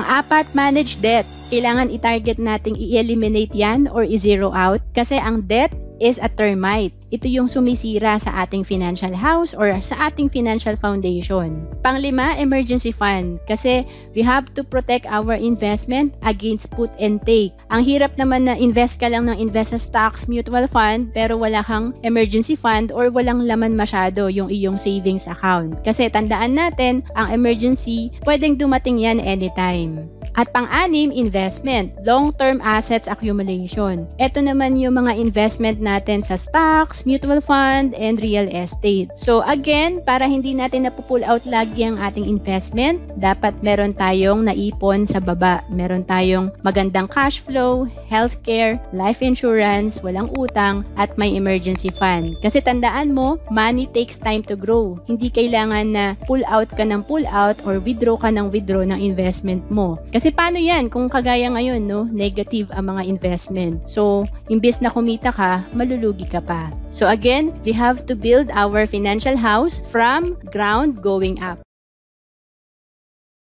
Pang-apat, manage debt. Kailangan i-target nating i-eliminate yan or i-zero out kasi ang debt is a termite. Ito yung sumisira sa ating financial house or sa ating financial foundation. Panglima, emergency fund. Kasi we have to protect our investment against put and take. Ang hirap naman na invest ka lang ng invest sa stocks, mutual fund, pero wala kang emergency fund or walang laman masyado yung iyong savings account. Kasi tandaan natin, ang emergency, pwedeng dumating yan anytime. At pang-anim, investment, long-term assets accumulation. Ito naman yung mga investment natin sa stocks, mutual fund, and real estate. So again, para hindi natin napupull out lagi ang ating investment, dapat meron tayong naipon sa baba. Meron tayong magandang cash flow, healthcare, life insurance, walang utang, at may emergency fund. Kasi tandaan mo, money takes time to grow. Hindi kailangan na pull out ka ng pull out or withdraw ka ng withdraw ng investment mo. Kasi paano yan kung kagaya ngayon, no, negative ang mga investment. So, imbes na kumita ka, malulugi ka pa. So again, we have to build our financial house from ground going up.